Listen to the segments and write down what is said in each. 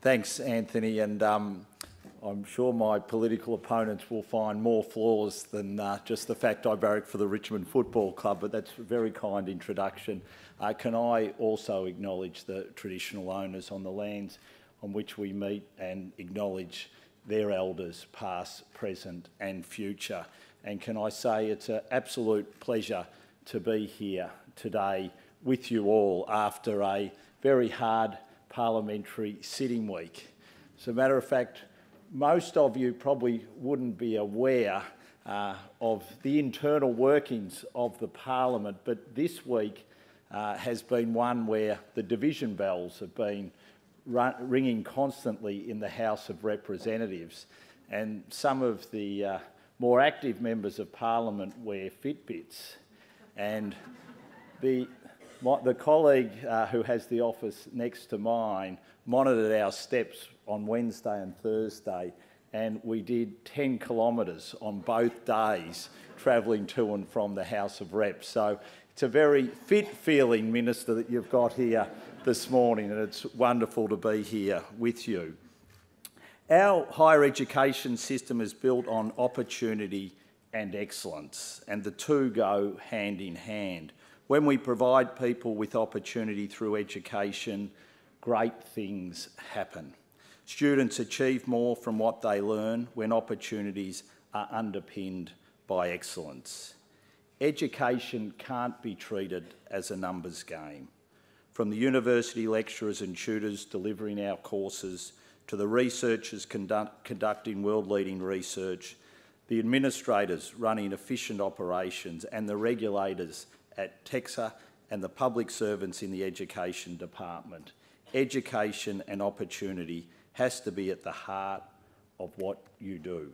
Thanks, Anthony, and um, I'm sure my political opponents will find more flaws than uh, just the fact I barrack for the Richmond Football Club, but that's a very kind introduction. Uh, can I also acknowledge the traditional owners on the lands on which we meet and acknowledge their elders, past, present and future. And can I say it's an absolute pleasure to be here today with you all after a very hard parliamentary sitting week. As a matter of fact, most of you probably wouldn't be aware uh, of the internal workings of the parliament, but this week uh, has been one where the division bells have been ringing constantly in the House of Representatives, and some of the uh, more active members of Parliament wear Fitbits, and the my, the colleague uh, who has the office next to mine monitored our steps on Wednesday and Thursday, and we did 10 kilometres on both days travelling to and from the House of Reps. So it's a very fit feeling minister that you've got here this morning, and it's wonderful to be here with you. Our higher education system is built on opportunity and excellence, and the two go hand in hand. When we provide people with opportunity through education, great things happen. Students achieve more from what they learn when opportunities are underpinned by excellence. Education can't be treated as a numbers game. From the university lecturers and tutors delivering our courses to the researchers conduct, conducting world-leading research, the administrators running efficient operations and the regulators at TEQSA and the public servants in the education department. Education and opportunity has to be at the heart of what you do.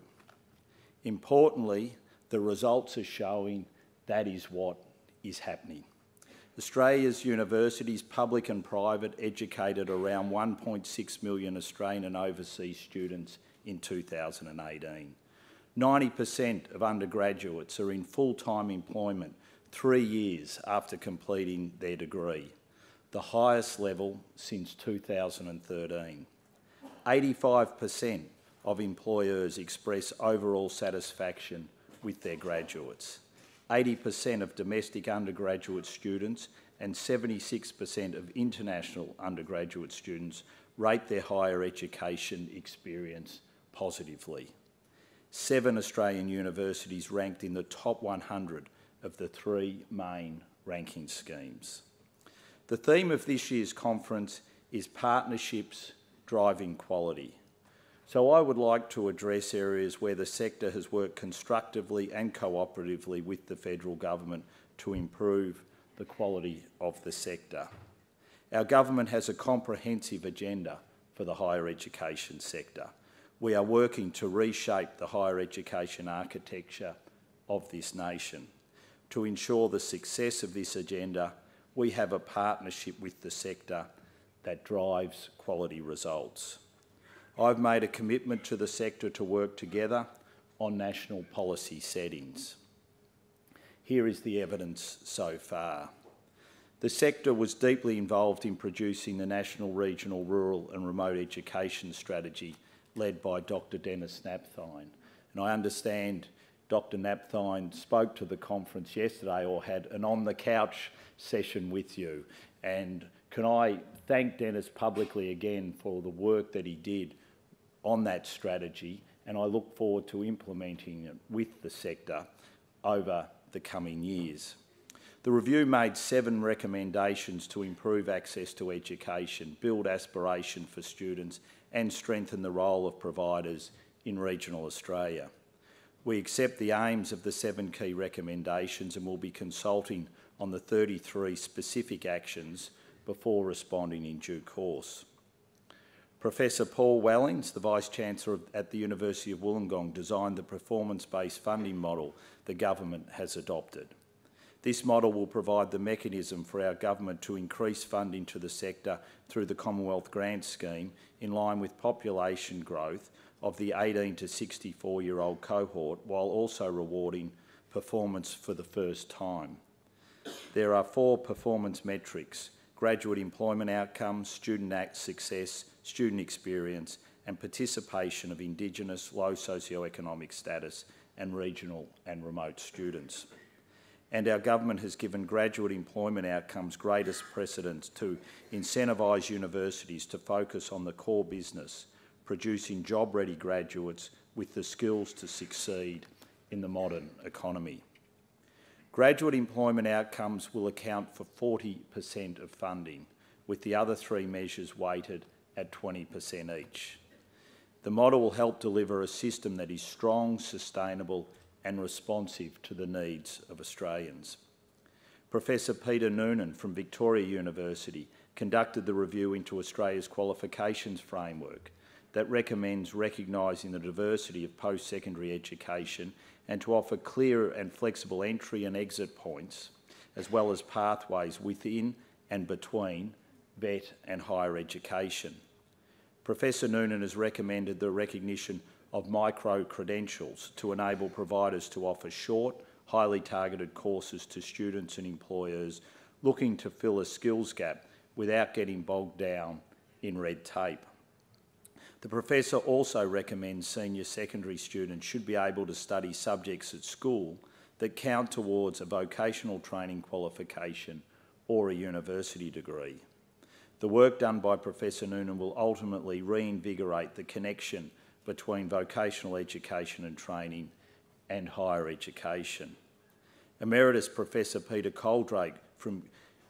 Importantly, the results are showing that is what is happening. Australia's universities, public and private, educated around 1.6 million Australian and overseas students in 2018. 90% of undergraduates are in full-time employment three years after completing their degree, the highest level since 2013. 85% of employers express overall satisfaction with their graduates. 80% of domestic undergraduate students and 76% of international undergraduate students rate their higher education experience positively. Seven Australian universities ranked in the top 100 of the three main ranking schemes. The theme of this year's conference is partnerships driving quality. So I would like to address areas where the sector has worked constructively and cooperatively with the federal government to improve the quality of the sector. Our government has a comprehensive agenda for the higher education sector. We are working to reshape the higher education architecture of this nation. To ensure the success of this agenda, we have a partnership with the sector that drives quality results. I've made a commitment to the sector to work together on national policy settings. Here is the evidence so far. The sector was deeply involved in producing the National Regional Rural and Remote Education Strategy led by Dr Denis Napthine. And I understand Dr Napthine spoke to the conference yesterday or had an on-the-couch session with you. And can I thank Denis publicly again for the work that he did on that strategy and I look forward to implementing it with the sector over the coming years. The review made seven recommendations to improve access to education, build aspiration for students and strengthen the role of providers in regional Australia. We accept the aims of the seven key recommendations and will be consulting on the 33 specific actions before responding in due course. Professor Paul Wellings, the Vice-Chancellor at the University of Wollongong, designed the performance-based funding model the government has adopted. This model will provide the mechanism for our government to increase funding to the sector through the Commonwealth Grant Scheme in line with population growth of the 18 to 64 year old cohort while also rewarding performance for the first time. There are four performance metrics graduate employment outcomes, student act success, student experience and participation of Indigenous low socio-economic status and regional and remote students. And our government has given graduate employment outcomes greatest precedence to incentivise universities to focus on the core business, producing job-ready graduates with the skills to succeed in the modern economy. Graduate employment outcomes will account for 40% of funding, with the other three measures weighted at 20% each. The model will help deliver a system that is strong, sustainable and responsive to the needs of Australians. Professor Peter Noonan from Victoria University conducted the review into Australia's qualifications framework that recommends recognising the diversity of post-secondary education and to offer clear and flexible entry and exit points, as well as pathways within and between vet and higher education. Professor Noonan has recommended the recognition of micro-credentials to enable providers to offer short, highly targeted courses to students and employers looking to fill a skills gap without getting bogged down in red tape. The professor also recommends senior secondary students should be able to study subjects at school that count towards a vocational training qualification or a university degree. The work done by Professor Noonan will ultimately reinvigorate the connection between vocational education and training and higher education. Emeritus Professor Peter Coldrake from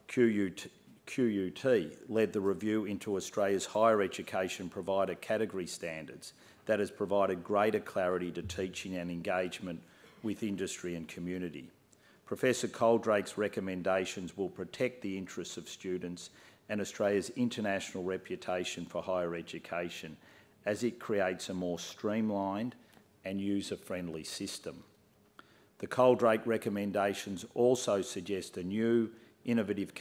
QUT, QUT led the review into Australia's higher education provider category standards that has provided greater clarity to teaching and engagement with industry and community. Professor Coldrake's recommendations will protect the interests of students and Australia's international reputation for higher education as it creates a more streamlined and user-friendly system. The Coldrake recommendations also suggest a new innovative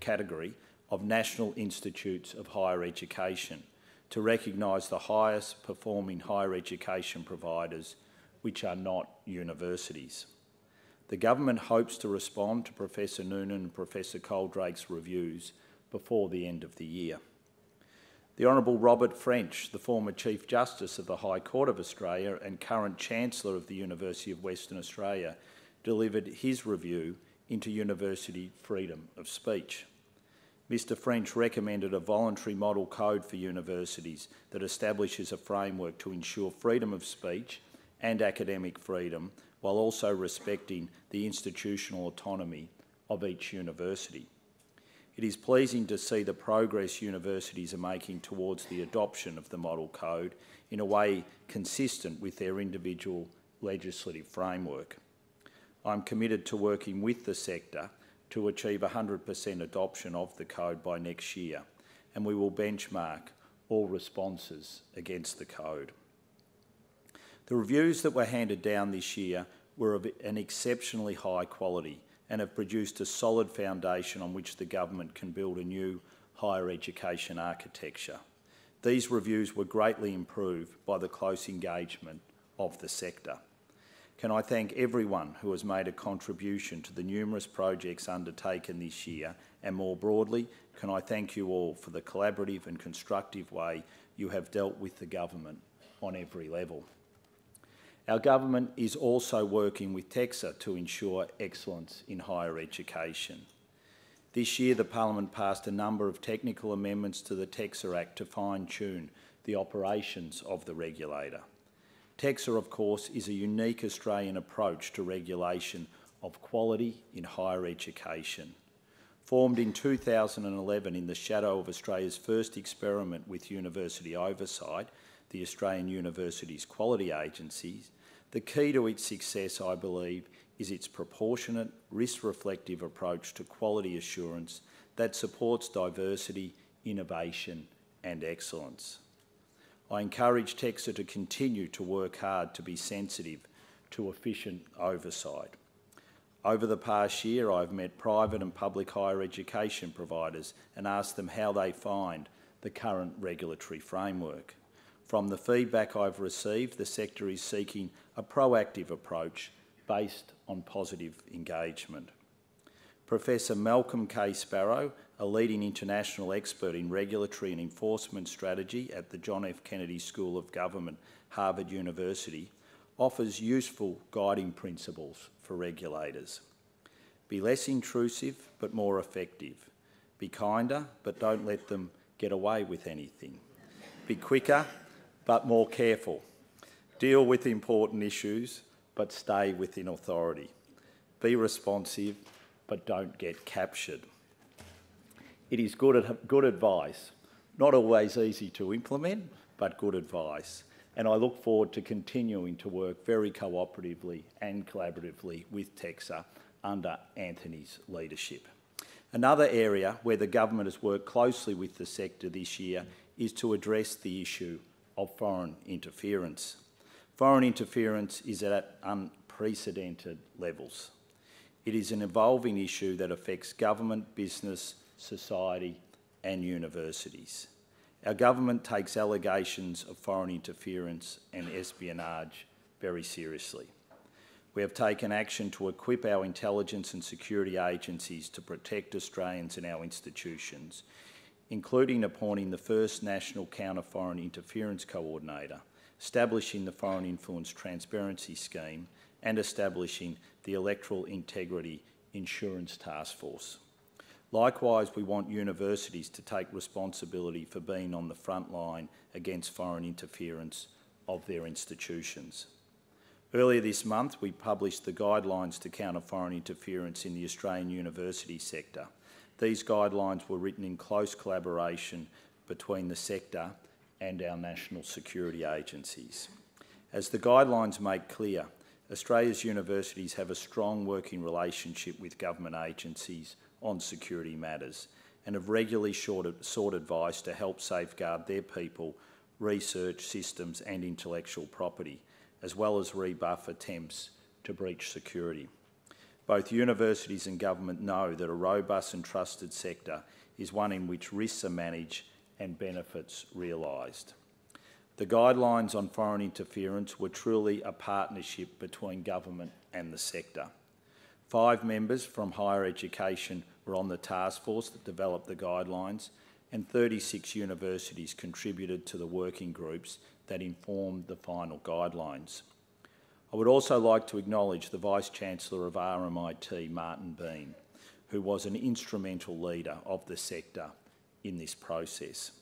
category of National Institutes of Higher Education to recognise the highest performing higher education providers which are not universities. The government hopes to respond to Professor Noonan and Professor Coldrake's reviews before the end of the year. The Honourable Robert French, the former Chief Justice of the High Court of Australia and current Chancellor of the University of Western Australia, delivered his review into university freedom of speech. Mr French recommended a voluntary model code for universities that establishes a framework to ensure freedom of speech and academic freedom while also respecting the institutional autonomy of each university. It is pleasing to see the progress universities are making towards the adoption of the model code in a way consistent with their individual legislative framework. I'm committed to working with the sector to achieve 100% adoption of the code by next year, and we will benchmark all responses against the code. The reviews that were handed down this year were of an exceptionally high quality and have produced a solid foundation on which the government can build a new higher education architecture. These reviews were greatly improved by the close engagement of the sector. Can I thank everyone who has made a contribution to the numerous projects undertaken this year and more broadly, can I thank you all for the collaborative and constructive way you have dealt with the government on every level. Our government is also working with TEQSA to ensure excellence in higher education. This year the Parliament passed a number of technical amendments to the TEQSA Act to fine-tune the operations of the regulator. TEQSA, of course, is a unique Australian approach to regulation of quality in higher education. Formed in 2011 in the shadow of Australia's first experiment with university oversight, the Australian Universities Quality Agencies, the key to its success, I believe, is its proportionate, risk-reflective approach to quality assurance that supports diversity, innovation and excellence. I encourage TEQSA to continue to work hard to be sensitive to efficient oversight. Over the past year, I've met private and public higher education providers and asked them how they find the current regulatory framework. From the feedback I've received, the sector is seeking a proactive approach based on positive engagement. Professor Malcolm K. Sparrow, a leading international expert in regulatory and enforcement strategy at the John F. Kennedy School of Government, Harvard University, offers useful guiding principles for regulators. Be less intrusive but more effective. Be kinder but don't let them get away with anything. Be quicker but more careful. Deal with important issues but stay within authority. Be responsive but don't get captured. It is good, good advice, not always easy to implement, but good advice. And I look forward to continuing to work very cooperatively and collaboratively with TEQSA under Anthony's leadership. Another area where the government has worked closely with the sector this year is to address the issue of foreign interference. Foreign interference is at unprecedented levels. It is an evolving issue that affects government, business, society and universities. Our government takes allegations of foreign interference and espionage very seriously. We have taken action to equip our intelligence and security agencies to protect Australians and our institutions, including appointing the first National Counter Foreign Interference Coordinator, establishing the Foreign Influence Transparency Scheme, and establishing the Electoral Integrity Assurance Task Force. Likewise, we want universities to take responsibility for being on the front line against foreign interference of their institutions. Earlier this month, we published the guidelines to counter foreign interference in the Australian university sector. These guidelines were written in close collaboration between the sector and our national security agencies. As the guidelines make clear, Australia's universities have a strong working relationship with government agencies on security matters and have regularly sought advice to help safeguard their people, research systems and intellectual property, as well as rebuff attempts to breach security. Both universities and government know that a robust and trusted sector is one in which risks are managed and benefits realised. The guidelines on foreign interference were truly a partnership between government and the sector. Five members from higher education were on the task force that developed the guidelines, and 36 universities contributed to the working groups that informed the final guidelines. I would also like to acknowledge the Vice-Chancellor of RMIT, Martin Bean, who was an instrumental leader of the sector in this process.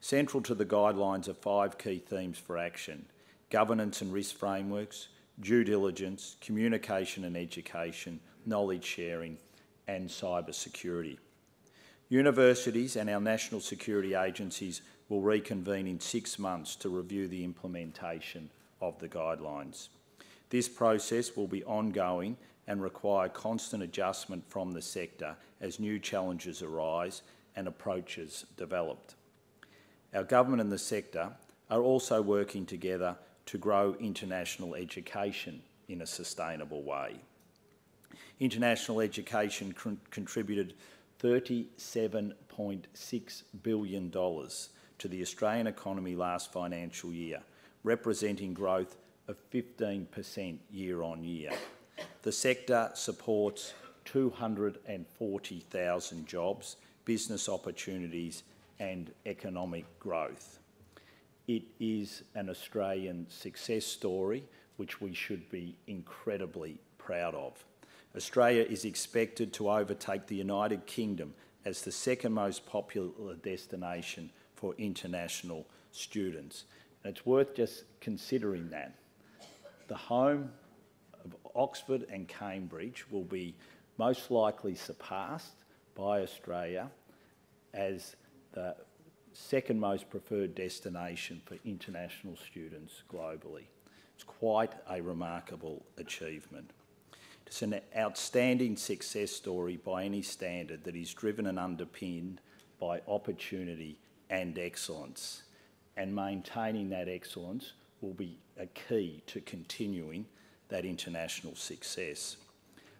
Central to the guidelines are five key themes for action, governance and risk frameworks, due diligence, communication and education, knowledge sharing and cyber security. Universities and our national security agencies will reconvene in six months to review the implementation of the guidelines. This process will be ongoing and require constant adjustment from the sector as new challenges arise and approaches developed. Our government and the sector are also working together to grow international education in a sustainable way. International education con contributed $37.6 billion to the Australian economy last financial year, representing growth of 15% year on year. The sector supports 240,000 jobs, business opportunities and economic growth. It is an Australian success story which we should be incredibly proud of. Australia is expected to overtake the United Kingdom as the second most popular destination for international students. And it's worth just considering that. The home of Oxford and Cambridge will be most likely surpassed by Australia as the second most preferred destination for international students globally. It's quite a remarkable achievement. It's an outstanding success story by any standard that is driven and underpinned by opportunity and excellence. And maintaining that excellence will be a key to continuing that international success.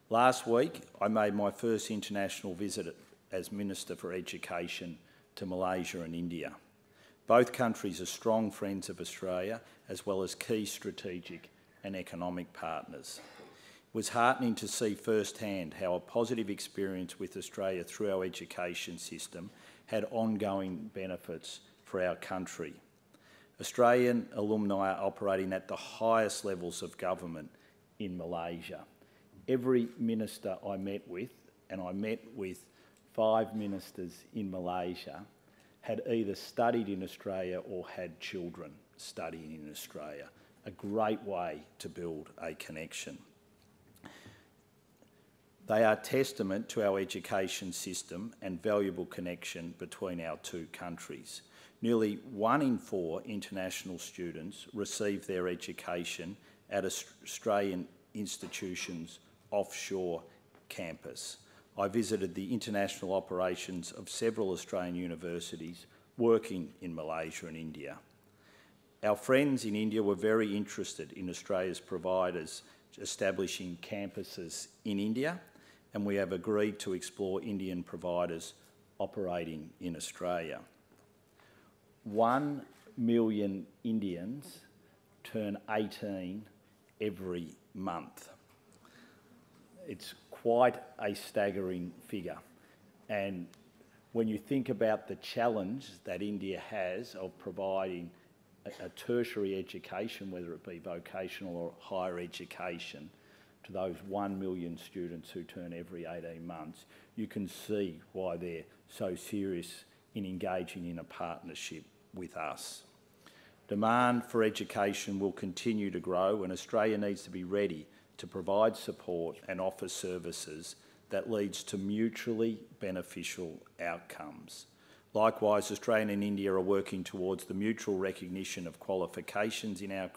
Last week, I made my first international visit as Minister for Education to Malaysia and India. Both countries are strong friends of Australia as well as key strategic and economic partners. It was heartening to see firsthand how a positive experience with Australia through our education system had ongoing benefits for our country. Australian alumni are operating at the highest levels of government in Malaysia. Every minister I met with, and I met with five ministers in Malaysia, had either studied in Australia or had children studying in Australia. A great way to build a connection. They are testament to our education system and valuable connection between our two countries. Nearly one in four international students receive their education at Australian institutions offshore campus. I visited the international operations of several Australian universities working in Malaysia and India. Our friends in India were very interested in Australia's providers establishing campuses in India, and we have agreed to explore Indian providers operating in Australia. One million Indians turn 18 every month. It's quite a staggering figure. And when you think about the challenge that India has of providing a, a, tertiary education, whether it be vocational or higher education, to those 1 million students who turn every 18 months, you can see why they're so serious in engaging in a partnership with us. Demand for education will continue to grow and Australia needs to be ready to provide support and offer services that leads to mutually beneficial outcomes. Likewise, Australia and India are working towards the mutual recognition of qualifications in our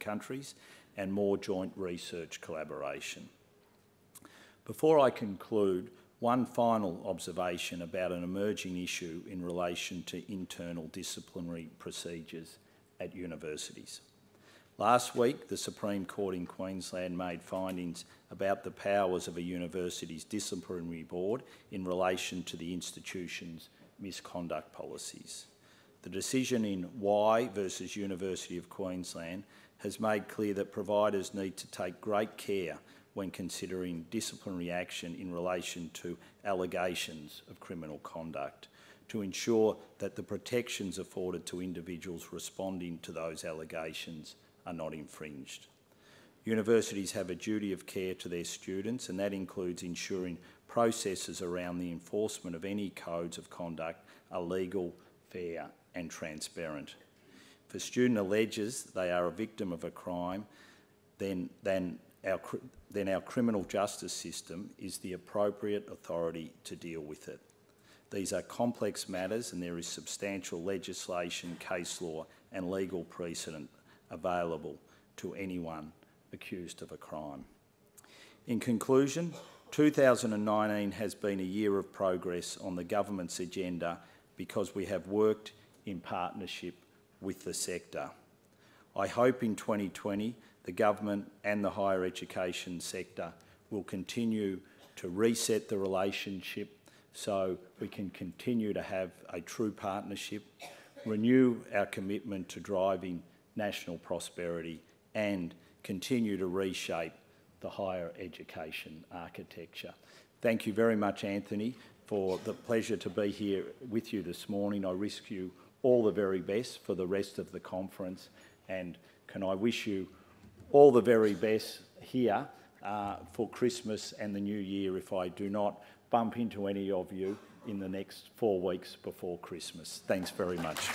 countries and more joint research collaboration. Before I conclude, one final observation about an emerging issue in relation to internal disciplinary procedures at universities. Last week, the Supreme Court in Queensland made findings about the powers of a university's disciplinary board in relation to the institution's misconduct policies. The decision in Y versus University of Queensland has made clear that providers need to take great care when considering disciplinary action in relation to allegations of criminal conduct to ensure that the protections afforded to individuals responding to those allegations are not infringed. Universities have a duty of care to their students and that includes ensuring processes around the enforcement of any codes of conduct are legal, fair and transparent. If a student alleges they are a victim of a crime, then, then, our, then our criminal justice system is the appropriate authority to deal with it. These are complex matters and there is substantial legislation, case law and legal precedent available to anyone accused of a crime. In conclusion, 2019 has been a year of progress on the government's agenda because we have worked in partnership with the sector. I hope in 2020 the government and the higher education sector will continue to reset the relationship so we can continue to have a true partnership, renew our commitment to driving national prosperity and continue to reshape the higher education architecture. Thank you very much, Anthony, for the pleasure to be here with you this morning. I wish you all the very best for the rest of the conference and can I wish you all the very best here uh, for Christmas and the New Year if I do not bump into any of you in the next four weeks before Christmas. Thanks very much.